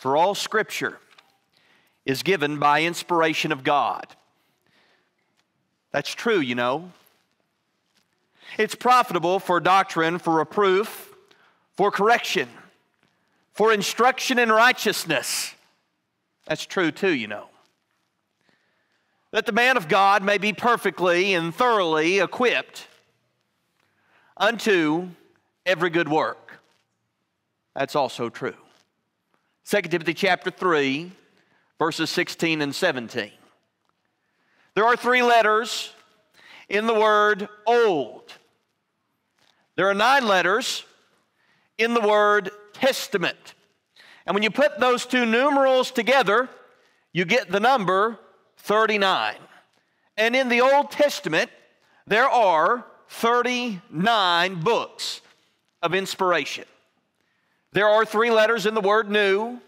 For all scripture is given by inspiration of God. That's true, you know. It's profitable for doctrine, for reproof, for correction, for instruction in righteousness. That's true too, you know. That the man of God may be perfectly and thoroughly equipped unto every good work. That's also true. 2 Timothy chapter 3, verses 16 and 17. There are three letters in the word old. There are nine letters in the word testament. And when you put those two numerals together, you get the number 39. And in the Old Testament, there are 39 books of inspiration. There are three letters in the word new,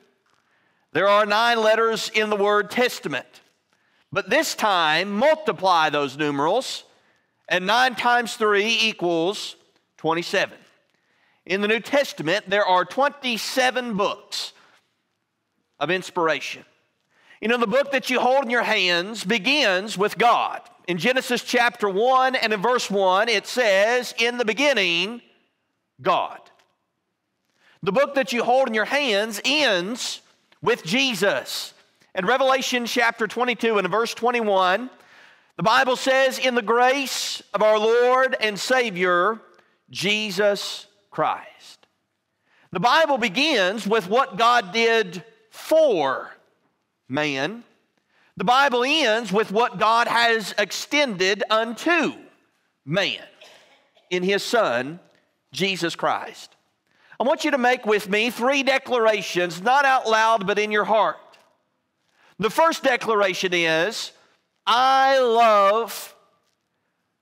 there are nine letters in the word testament. But this time, multiply those numerals, and 9 times 3 equals 27. In the New Testament, there are 27 books of inspiration. You know, the book that you hold in your hands begins with God. In Genesis chapter 1 and in verse 1, it says, In the beginning, God. The book that you hold in your hands ends with Jesus. In Revelation chapter 22 and verse 21, the Bible says, In the grace of our Lord and Savior, Jesus Christ. The Bible begins with what God did for man. The Bible ends with what God has extended unto man in his Son, Jesus Christ. I want you to make with me three declarations, not out loud, but in your heart. The first declaration is I love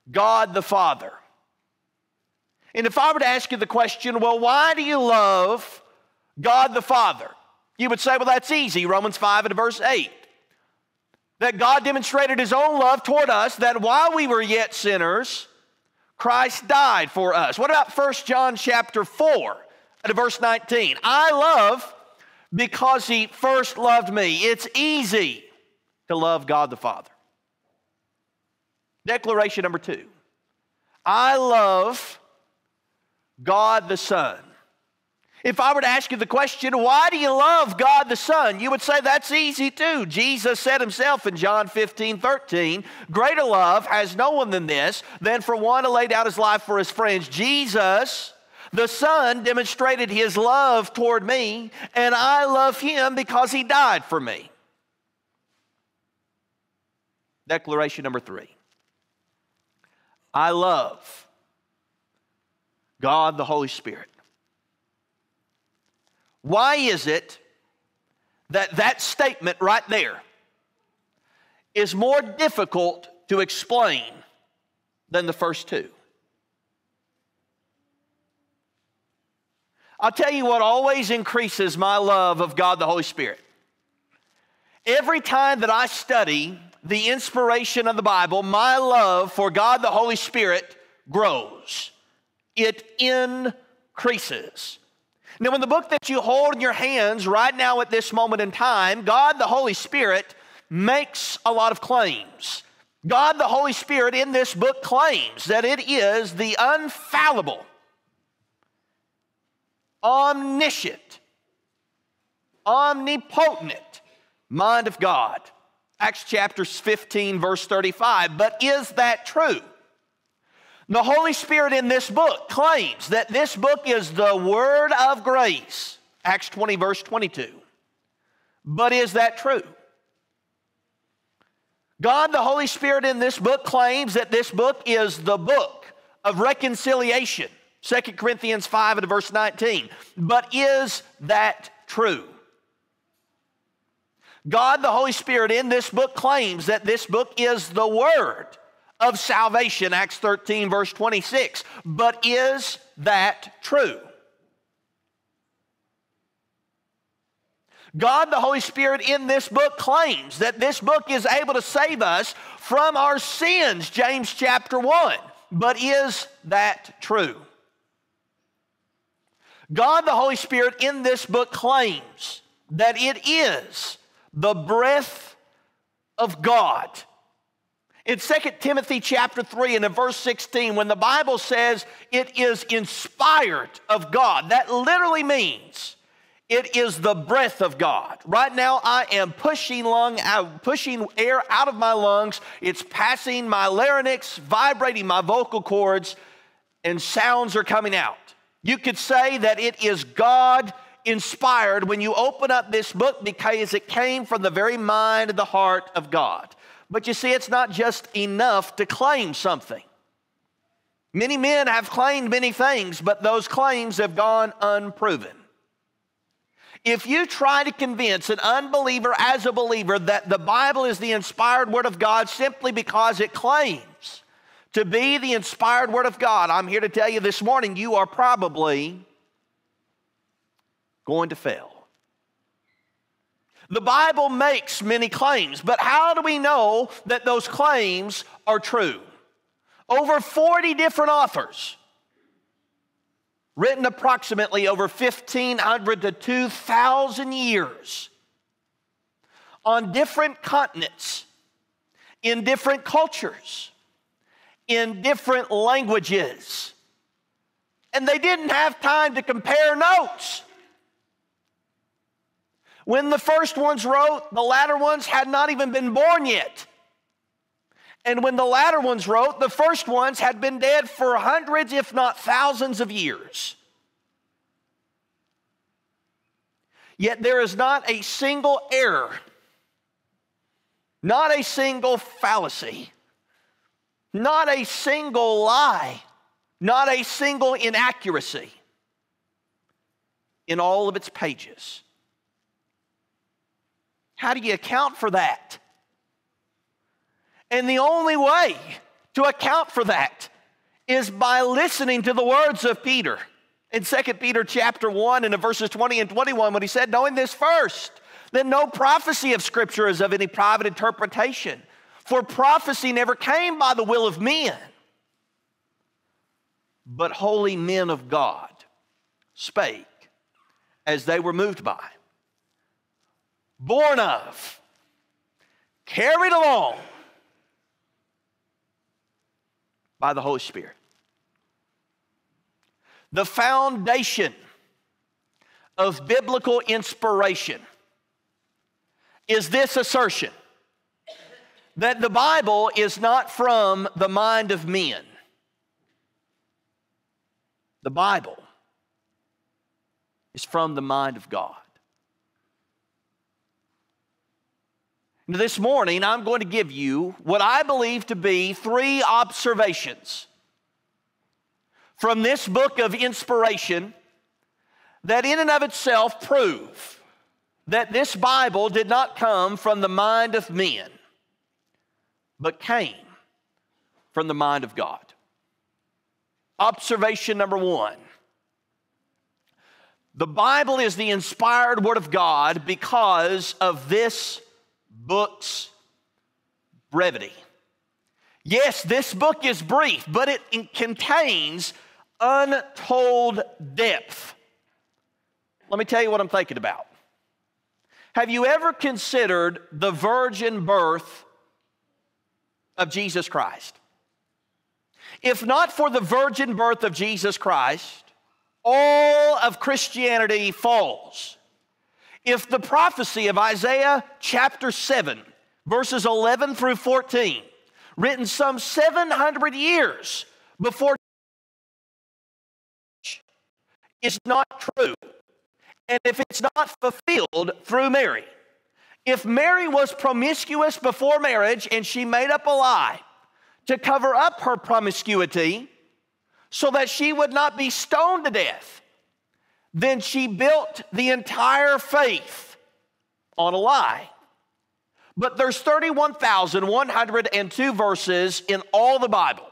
God the Father. And if I were to ask you the question, well, why do you love God the Father? You would say, well, that's easy. Romans 5 and verse 8. That God demonstrated his own love toward us, that while we were yet sinners, Christ died for us. What about 1 John chapter 4 and verse 19? I love because he first loved me. It's easy to love God the Father. Declaration number two I love God the Son. If I were to ask you the question, why do you love God the Son? You would say that's easy too. Jesus said himself in John 15, 13, greater love has no one than this, than for one to lay down his life for his friends. Jesus, the Son, demonstrated his love toward me, and I love him because he died for me. Declaration number three I love God the Holy Spirit. Why is it that that statement right there is more difficult to explain than the first two? I'll tell you what always increases my love of God the Holy Spirit. Every time that I study the inspiration of the Bible, my love for God the Holy Spirit grows, it increases. Now, in the book that you hold in your hands right now at this moment in time, God the Holy Spirit makes a lot of claims. God the Holy Spirit in this book claims that it is the unfallible, omniscient, omnipotent mind of God. Acts chapter 15, verse 35. But is that true? The Holy Spirit in this book claims that this book is the Word of grace. Acts 20, verse 22. But is that true? God, the Holy Spirit in this book claims that this book is the book of reconciliation. 2 Corinthians 5 and verse 19. But is that true? God, the Holy Spirit in this book claims that this book is the Word of salvation, Acts 13, verse 26. But is that true? God, the Holy Spirit, in this book claims that this book is able to save us from our sins, James chapter 1. But is that true? God, the Holy Spirit, in this book claims that it is the breath of God. In 2 Timothy chapter 3 and in verse 16, when the Bible says it is inspired of God, that literally means it is the breath of God. Right now, I am pushing lung, pushing air out of my lungs. It's passing my larynx, vibrating my vocal cords, and sounds are coming out. You could say that it is God inspired when you open up this book because it came from the very mind and the heart of God. But you see, it's not just enough to claim something. Many men have claimed many things, but those claims have gone unproven. If you try to convince an unbeliever as a believer that the Bible is the inspired Word of God simply because it claims to be the inspired Word of God, I'm here to tell you this morning you are probably going to fail. The Bible makes many claims, but how do we know that those claims are true? Over 40 different authors, written approximately over 1,500 to 2,000 years, on different continents, in different cultures, in different languages. And they didn't have time to compare notes. When the first ones wrote, the latter ones had not even been born yet. And when the latter ones wrote, the first ones had been dead for hundreds, if not thousands of years. Yet there is not a single error, not a single fallacy, not a single lie, not a single inaccuracy in all of its pages. How do you account for that? And the only way to account for that is by listening to the words of Peter. In 2 Peter chapter 1 and in verses 20 and 21, when he said, knowing this first, that no prophecy of Scripture is of any private interpretation. For prophecy never came by the will of men, but holy men of God spake as they were moved by born of, carried along by the Holy Spirit. The foundation of biblical inspiration is this assertion that the Bible is not from the mind of men. The Bible is from the mind of God. This morning, I'm going to give you what I believe to be three observations from this book of inspiration that, in and of itself, prove that this Bible did not come from the mind of men, but came from the mind of God. Observation number one the Bible is the inspired Word of God because of this book's brevity. Yes, this book is brief, but it contains untold depth. Let me tell you what I'm thinking about. Have you ever considered the virgin birth of Jesus Christ? If not for the virgin birth of Jesus Christ, all of Christianity falls if the prophecy of Isaiah chapter 7, verses 11 through 14, written some 700 years before is not true, and if it's not fulfilled through Mary, if Mary was promiscuous before marriage and she made up a lie to cover up her promiscuity so that she would not be stoned to death, then she built the entire faith on a lie. But there's 31,102 verses in all the Bible.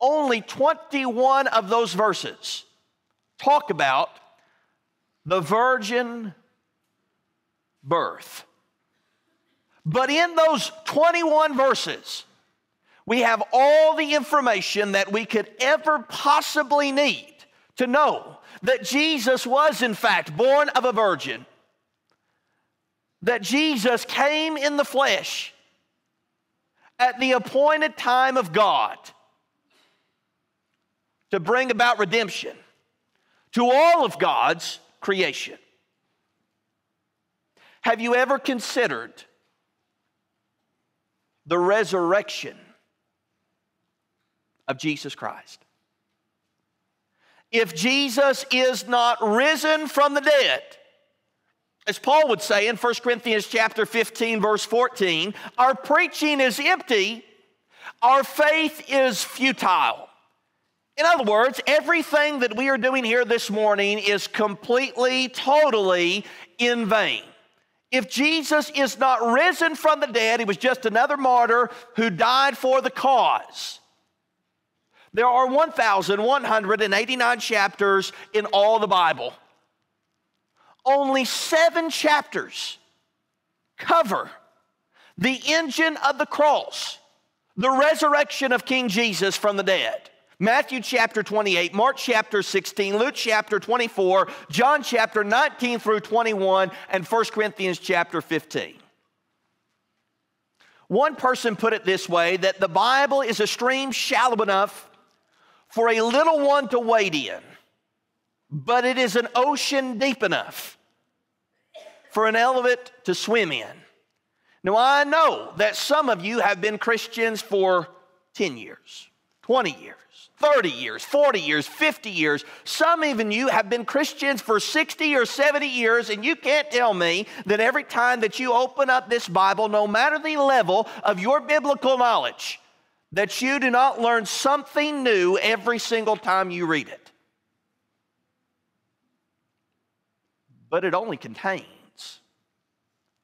Only 21 of those verses talk about the virgin birth. But in those 21 verses, we have all the information that we could ever possibly need to know that Jesus was, in fact, born of a virgin, that Jesus came in the flesh at the appointed time of God to bring about redemption to all of God's creation. Have you ever considered the resurrection of Jesus Christ? If Jesus is not risen from the dead, as Paul would say in 1 Corinthians chapter 15 verse 14, our preaching is empty, our faith is futile. In other words, everything that we are doing here this morning is completely, totally in vain. If Jesus is not risen from the dead, he was just another martyr who died for the cause. There are 1,189 chapters in all the Bible. Only seven chapters cover the engine of the cross, the resurrection of King Jesus from the dead. Matthew chapter 28, Mark chapter 16, Luke chapter 24, John chapter 19 through 21, and 1 Corinthians chapter 15. One person put it this way that the Bible is a stream shallow enough for a little one to wade in, but it is an ocean deep enough for an elephant to swim in. Now, I know that some of you have been Christians for 10 years, 20 years. 30 years, 40 years, 50 years. Some even you have been Christians for 60 or 70 years, and you can't tell me that every time that you open up this Bible, no matter the level of your biblical knowledge, that you do not learn something new every single time you read it. But it only contains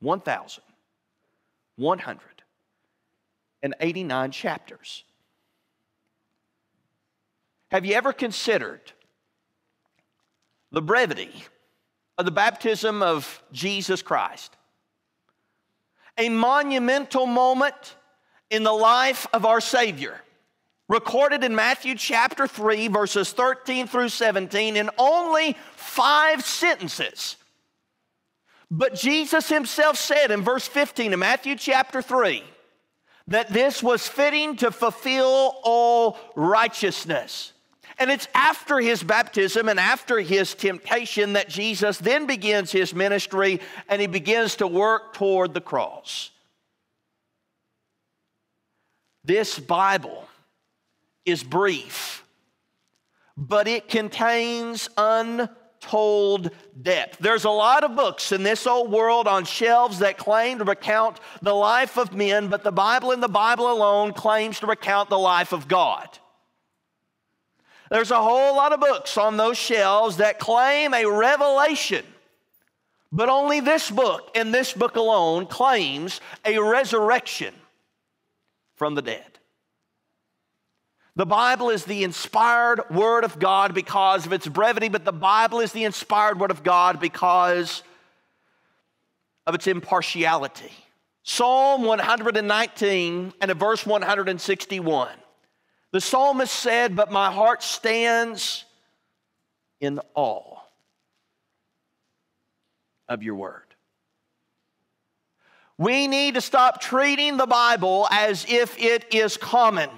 1,189 chapters. Have you ever considered the brevity of the baptism of Jesus Christ? A monumental moment in the life of our Savior, recorded in Matthew chapter 3, verses 13 through 17, in only five sentences. But Jesus himself said in verse 15 of Matthew chapter 3 that this was fitting to fulfill all righteousness. And it's after his baptism and after his temptation that Jesus then begins his ministry and he begins to work toward the cross. This Bible is brief, but it contains untold depth. There's a lot of books in this old world on shelves that claim to recount the life of men, but the Bible and the Bible alone claims to recount the life of God. There's a whole lot of books on those shelves that claim a revelation, but only this book and this book alone claims a resurrection from the dead. The Bible is the inspired Word of God because of its brevity, but the Bible is the inspired Word of God because of its impartiality. Psalm 119 and verse 161 the psalmist said, But my heart stands in awe of your word. We need to stop treating the Bible as if it is common.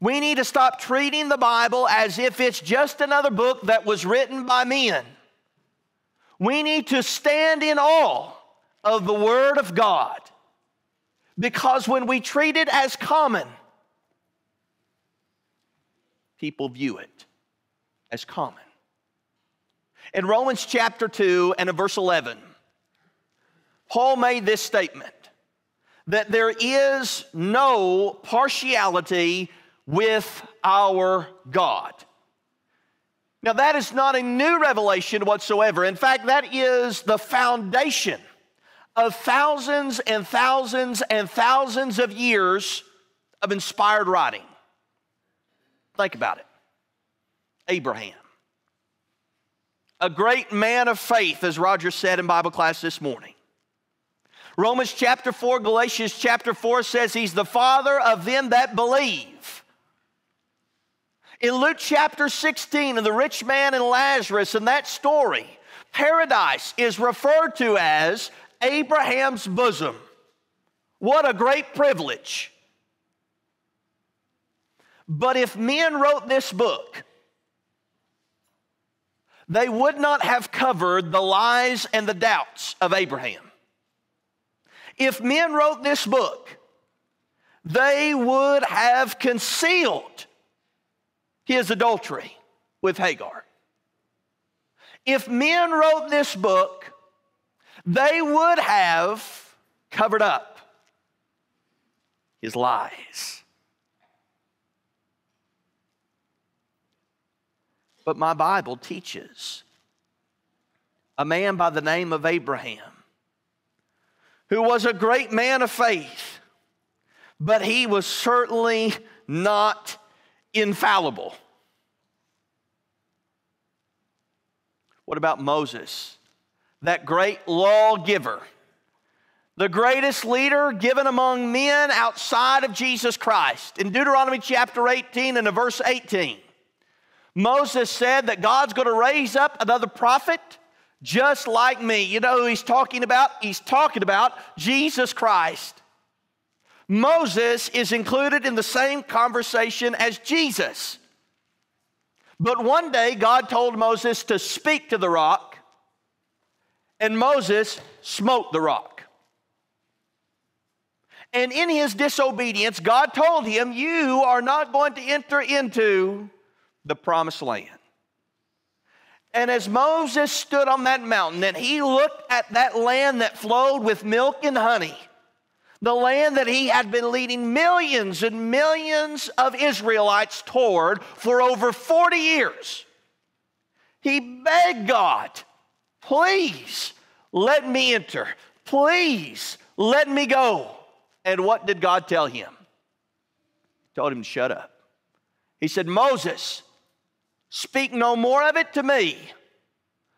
We need to stop treating the Bible as if it's just another book that was written by men. We need to stand in awe of the Word of God because when we treat it as common, people view it as common. In Romans chapter 2 and in verse 11, Paul made this statement that there is no partiality with our God. Now, that is not a new revelation whatsoever. In fact, that is the foundation of thousands and thousands and thousands of years of inspired writing. Think about it. Abraham. A great man of faith, as Roger said in Bible class this morning. Romans chapter 4, Galatians chapter 4 says he's the father of them that believe. In Luke chapter 16, of the rich man and Lazarus, in that story, paradise is referred to as Abraham's bosom. What a great privilege. But if men wrote this book, they would not have covered the lies and the doubts of Abraham. If men wrote this book, they would have concealed his adultery with Hagar. If men wrote this book, they would have covered up his lies. But my Bible teaches a man by the name of Abraham, who was a great man of faith, but he was certainly not infallible. What about Moses, that great lawgiver? the greatest leader given among men outside of Jesus Christ. In Deuteronomy chapter 18 and verse 18, Moses said that God's going to raise up another prophet just like me. You know who he's talking about? He's talking about Jesus Christ. Moses is included in the same conversation as Jesus. But one day, God told Moses to speak to the rock, and Moses smote the rock. And in his disobedience, God told him, You are not going to enter into the promised land. And as Moses stood on that mountain and he looked at that land that flowed with milk and honey, the land that he had been leading millions and millions of Israelites toward for over 40 years, he begged God, please let me enter. Please let me go. And what did God tell him? He told him to shut up. He said, Moses, Speak no more of it to me.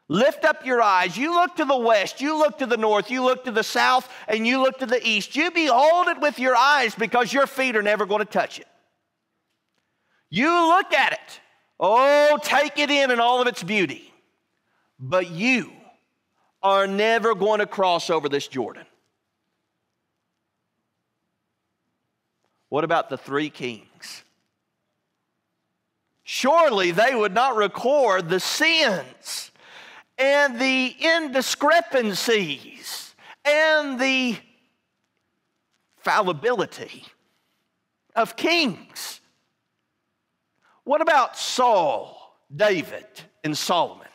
Lift up your eyes. You look to the west, you look to the north, you look to the south, and you look to the east. You behold it with your eyes because your feet are never going to touch it. You look at it. Oh, take it in in all of its beauty. But you are never going to cross over this Jordan. What about the three kings? Surely they would not record the sins and the indiscrepancies and the fallibility of kings. What about Saul, David, and Solomon?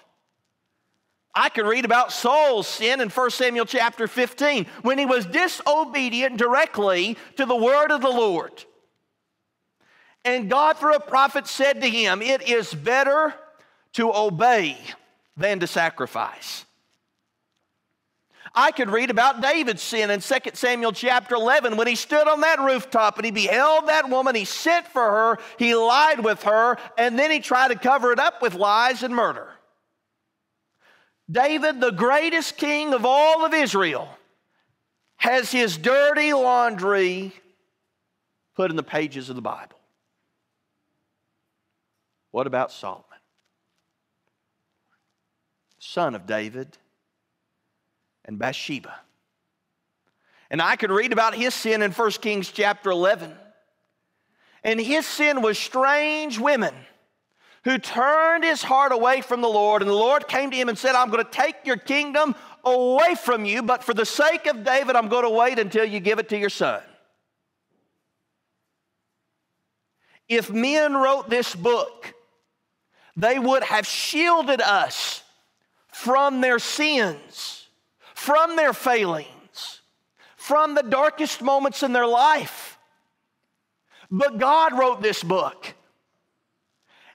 I can read about Saul's sin in 1 Samuel chapter 15 when he was disobedient directly to the word of the Lord. And God, through a prophet, said to him, It is better to obey than to sacrifice. I could read about David's sin in 2 Samuel chapter 11 when he stood on that rooftop and he beheld that woman. He sent for her, he lied with her, and then he tried to cover it up with lies and murder. David, the greatest king of all of Israel, has his dirty laundry put in the pages of the Bible. What about Solomon? Son of David and Bathsheba. And I could read about his sin in 1 Kings chapter 11. And his sin was strange women who turned his heart away from the Lord. And the Lord came to him and said, I'm going to take your kingdom away from you, but for the sake of David, I'm going to wait until you give it to your son. If men wrote this book, they would have shielded us from their sins, from their failings, from the darkest moments in their life. But God wrote this book,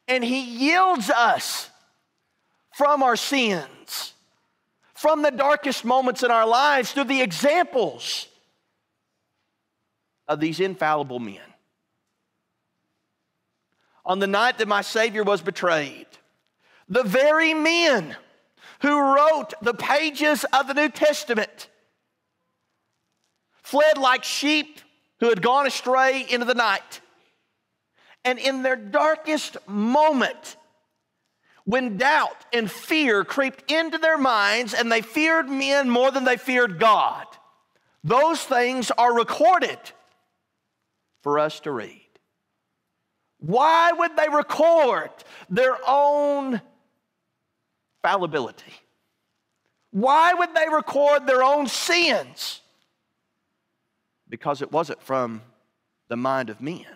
and He yields us from our sins, from the darkest moments in our lives through the examples of these infallible men on the night that my Savior was betrayed. The very men who wrote the pages of the New Testament fled like sheep who had gone astray into the night. And in their darkest moment, when doubt and fear crept into their minds and they feared men more than they feared God. Those things are recorded for us to read. Why would they record their own fallibility? Why would they record their own sins? Because it wasn't from the mind of men,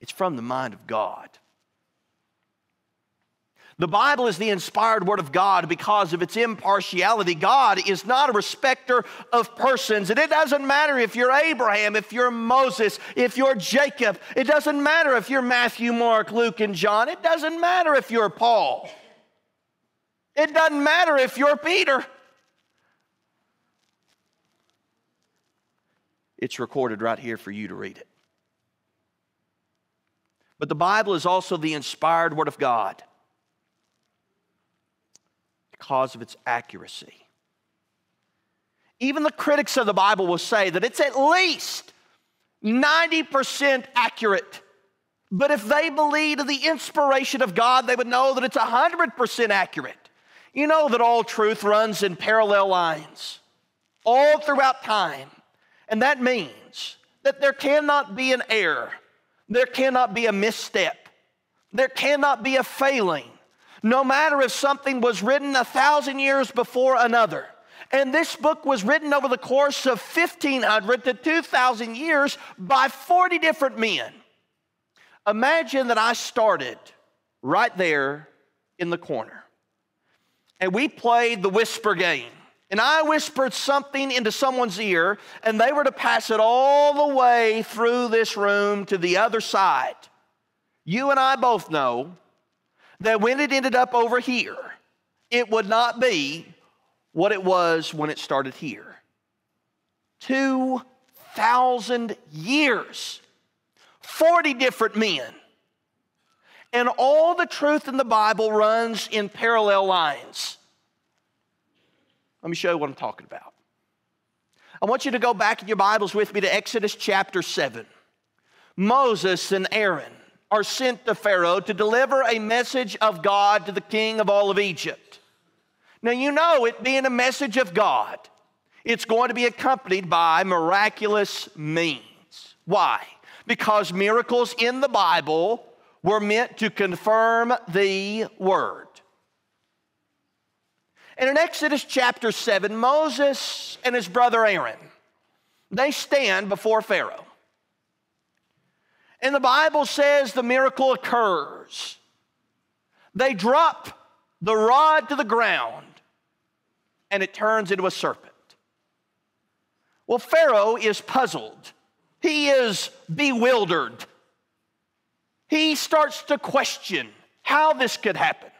it's from the mind of God. The Bible is the inspired Word of God because of its impartiality. God is not a respecter of persons. And it doesn't matter if you're Abraham, if you're Moses, if you're Jacob. It doesn't matter if you're Matthew, Mark, Luke, and John. It doesn't matter if you're Paul. It doesn't matter if you're Peter. It's recorded right here for you to read it. But the Bible is also the inspired Word of God because of its accuracy. Even the critics of the Bible will say that it's at least 90% accurate. But if they believed in the inspiration of God, they would know that it's 100% accurate. You know that all truth runs in parallel lines all throughout time. And that means that there cannot be an error, there cannot be a misstep, there cannot be a failing, no matter if something was written a thousand years before another. And this book was written over the course of 1500 to 2000 years by 40 different men. Imagine that I started right there in the corner and we played the whisper game. And I whispered something into someone's ear, and they were to pass it all the way through this room to the other side. You and I both know that when it ended up over here, it would not be what it was when it started here. 2,000 years, 40 different men. And all the truth in the Bible runs in parallel lines. Let me show you what I'm talking about. I want you to go back in your Bibles with me to Exodus chapter 7. Moses and Aaron are sent to Pharaoh to deliver a message of God to the king of all of Egypt. Now, you know, it being a message of God, it's going to be accompanied by miraculous means. Why? Because miracles in the Bible were meant to confirm the word. And in Exodus chapter 7, Moses and his brother Aaron, they stand before Pharaoh. And the Bible says the miracle occurs. They drop the rod to the ground and it turns into a serpent. Well, Pharaoh is puzzled, he is bewildered. He starts to question how this could happen.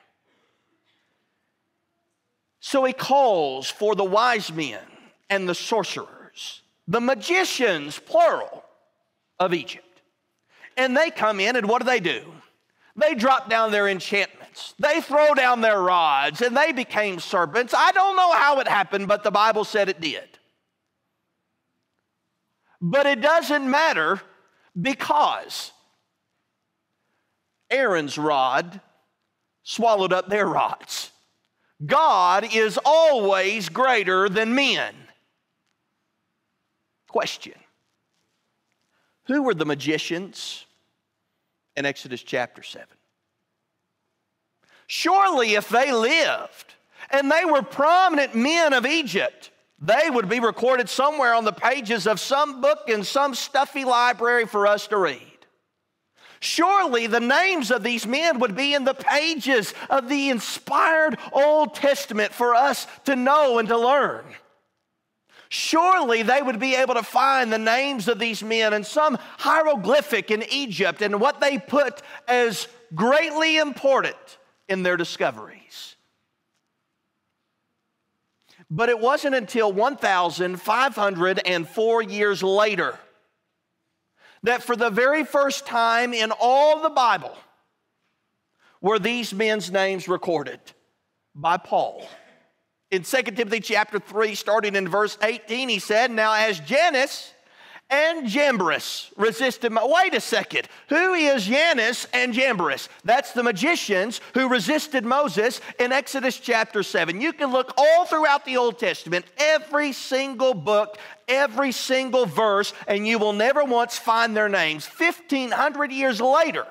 So he calls for the wise men and the sorcerers, the magicians, plural, of Egypt. And they come in, and what do they do? They drop down their enchantments. They throw down their rods, and they became serpents. I don't know how it happened, but the Bible said it did. But it doesn't matter because Aaron's rod swallowed up their rods. God is always greater than men. Question who were the magicians in Exodus chapter 7? Surely, if they lived and they were prominent men of Egypt, they would be recorded somewhere on the pages of some book in some stuffy library for us to read. Surely the names of these men would be in the pages of the inspired Old Testament for us to know and to learn. Surely they would be able to find the names of these men in some hieroglyphic in Egypt and what they put as greatly important in their discoveries. But it wasn't until 1,504 years later that for the very first time in all the Bible were these men's names recorded by Paul. In 2 Timothy chapter 3, starting in verse 18, he said, Now as Jannes and Jambres resisted. Mo- Wait a second. Who is Jannes and Jambres? That's the magicians who resisted Moses in Exodus chapter 7. You can look all throughout the Old Testament, every single book, every single verse, and you will never once find their names. 1,500 years later,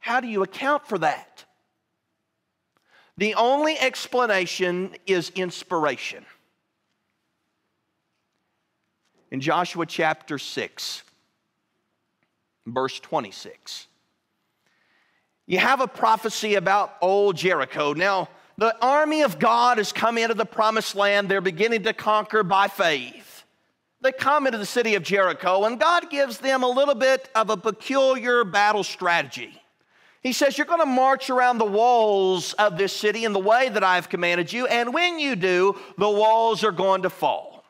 how do you account for that? The only explanation is inspiration. In Joshua chapter 6, verse 26, you have a prophecy about old Jericho. Now, the army of God has come into the promised land. They're beginning to conquer by faith. They come into the city of Jericho, and God gives them a little bit of a peculiar battle strategy. He says, You're going to march around the walls of this city in the way that I've commanded you, and when you do, the walls are going to fall.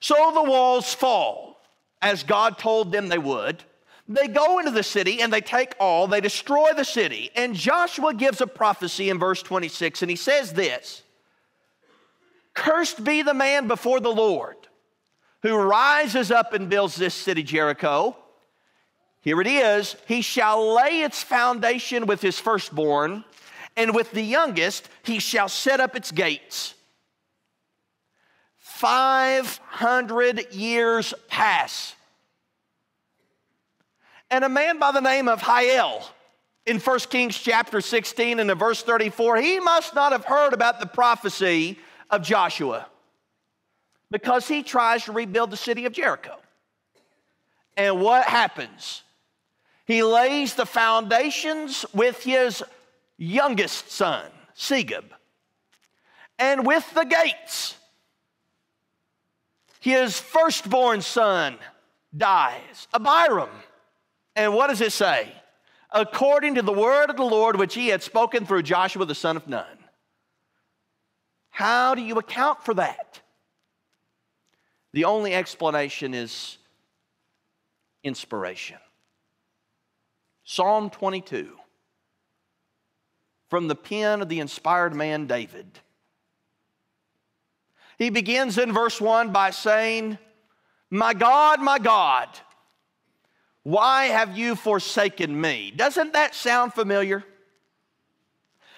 So the walls fall, as God told them they would. They go into the city and they take all, they destroy the city. And Joshua gives a prophecy in verse 26, and he says this Cursed be the man before the Lord who rises up and builds this city, Jericho. Here it is He shall lay its foundation with his firstborn, and with the youngest he shall set up its gates. 500 years pass. And a man by the name of Hiel, in 1 Kings chapter 16 and in verse 34, he must not have heard about the prophecy of Joshua because he tries to rebuild the city of Jericho. And what happens? He lays the foundations with his youngest son, Segub, and with the gates his firstborn son dies, Abiram. And what does it say? According to the word of the Lord which he had spoken through Joshua the son of Nun. How do you account for that? The only explanation is inspiration. Psalm 22, from the pen of the inspired man David. He begins in verse 1 by saying, My God, my God, why have you forsaken me? Doesn't that sound familiar?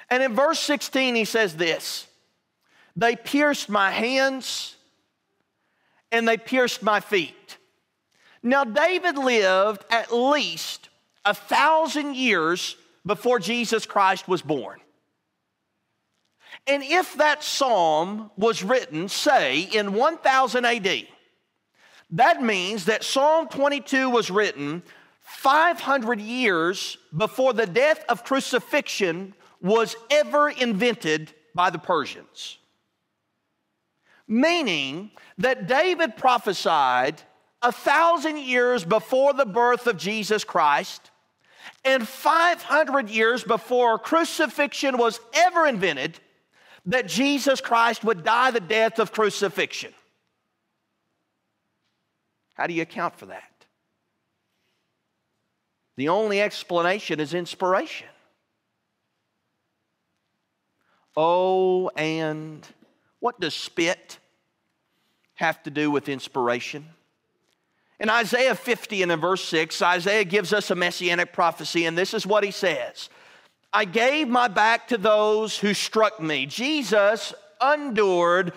And in verse 16, he says this They pierced my hands and they pierced my feet. Now, David lived at least a thousand years before Jesus Christ was born. And if that psalm was written, say, in 1000 AD, that means that Psalm 22 was written 500 years before the death of crucifixion was ever invented by the Persians. Meaning that David prophesied a thousand years before the birth of Jesus Christ and 500 years before crucifixion was ever invented that Jesus Christ would die the death of crucifixion. How do you account for that? The only explanation is inspiration. Oh, and what does spit have to do with inspiration? In Isaiah 50 and in verse 6, Isaiah gives us a messianic prophecy, and this is what he says I gave my back to those who struck me. Jesus endured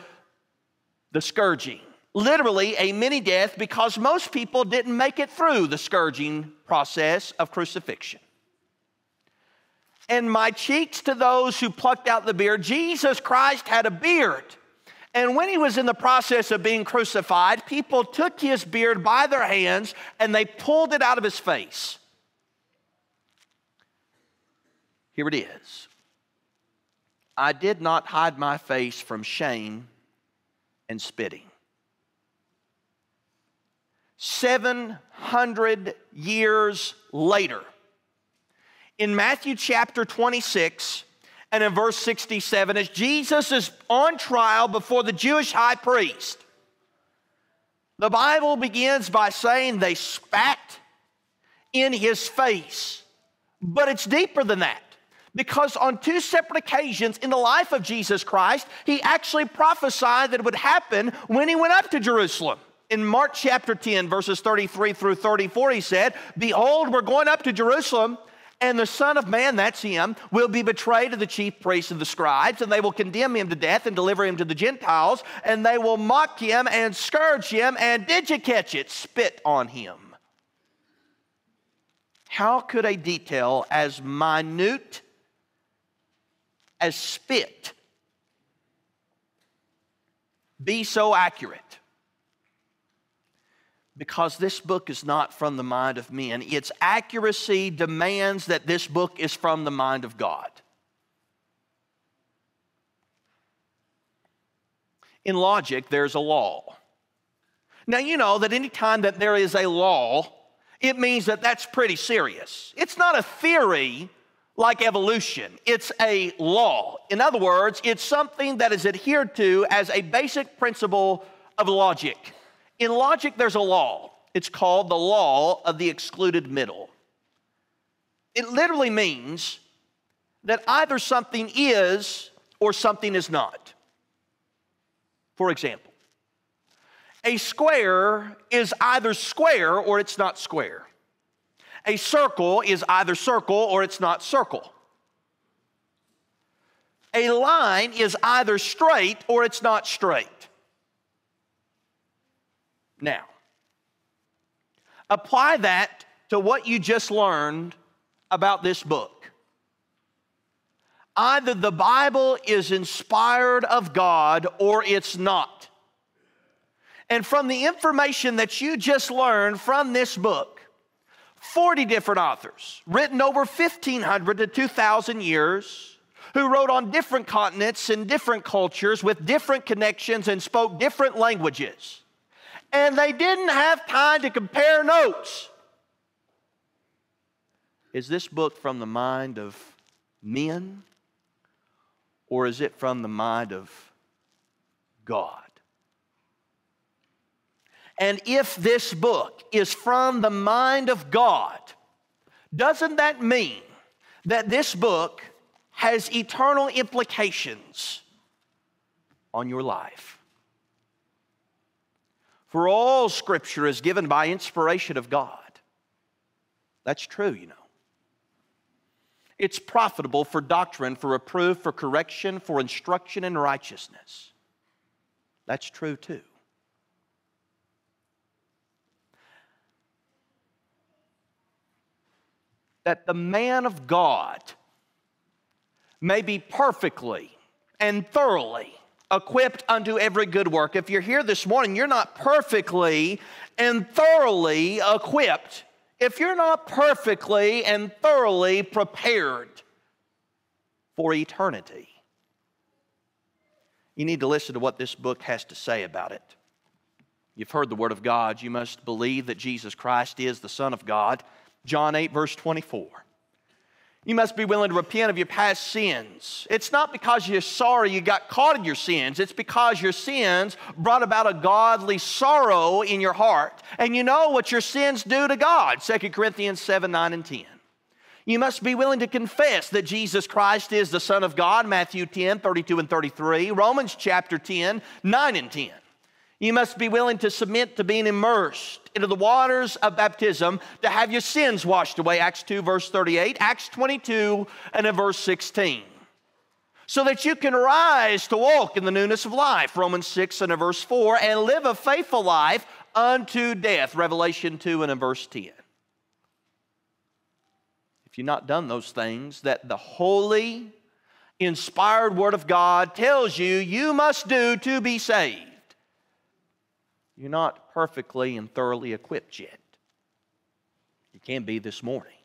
the scourging, literally a mini death, because most people didn't make it through the scourging process of crucifixion. And my cheeks to those who plucked out the beard. Jesus Christ had a beard. And when he was in the process of being crucified, people took his beard by their hands and they pulled it out of his face. Here it is I did not hide my face from shame and spitting. 700 years later, in Matthew chapter 26 and in verse 67, as Jesus is on trial before the Jewish high priest, the Bible begins by saying they spat in his face. But it's deeper than that Because on two separate occasions in the life of Jesus Christ, he actually prophesied that it would happen when he went up to Jerusalem. In Mark chapter 10, verses 33 through 34, he said, Behold, we're going up to Jerusalem, and the Son of Man, that's him, will be betrayed to the chief priests and the scribes, and they will condemn him to death and deliver him to the Gentiles, and they will mock him and scourge him, and did you catch it? Spit on him. How could a detail as minute as spit be so accurate? Because this book is not from the mind of men. Its accuracy demands that this book is from the mind of God. In logic, there's a law. Now, you know that anytime that there is a law, it means that that's pretty serious. It's not a theory like evolution, it's a law. In other words, it's something that is adhered to as a basic principle of logic. In logic, there's a law. It's called the law of the excluded middle. It literally means that either something is or something is not. For example, a square is either square or it's not square. A circle is either circle or it's not circle. A line is either straight or it's not straight. Now, apply that to what you just learned about this book. Either the Bible is inspired of God or it's not. And from the information that you just learned from this book, 40 different authors, written over 1,500 to 2,000 years, who wrote on different continents and different cultures with different connections and spoke different languages and they didn't have time to compare notes. Is this book from the mind of men or is it from the mind of God? And if this book is from the mind of God, doesn't that mean that this book has eternal implications on your life? For all scripture is given by inspiration of God. That's true, you know. It's profitable for doctrine, for reproof, for correction, for instruction in righteousness. That's true too. That the man of God may be perfectly and thoroughly equipped unto every good work. If you're here this morning, you're not perfectly and thoroughly equipped. If you're not perfectly and thoroughly prepared for eternity, you need to listen to what this book has to say about it. You've heard the Word of God. You must believe that Jesus Christ is the Son of God. John 8, verse 24. You must be willing to repent of your past sins. It's not because you're sorry you got caught in your sins. It's because your sins brought about a godly sorrow in your heart. And you know what your sins do to God. 2 Corinthians 7, 9, and 10. You must be willing to confess that Jesus Christ is the Son of God, Matthew 10, 32 and 33, Romans chapter 10, 9 and 10. You must be willing to submit to being immersed into the waters of baptism to have your sins washed away. Acts 2, verse 38, Acts 22, and in verse 16. So that you can rise to walk in the newness of life. Romans 6 and in verse 4, and live a faithful life unto death. Revelation 2 and in verse 10. If you've not done those things that the holy, inspired Word of God tells you you must do to be saved, you're not perfectly and thoroughly equipped yet. You can be this morning.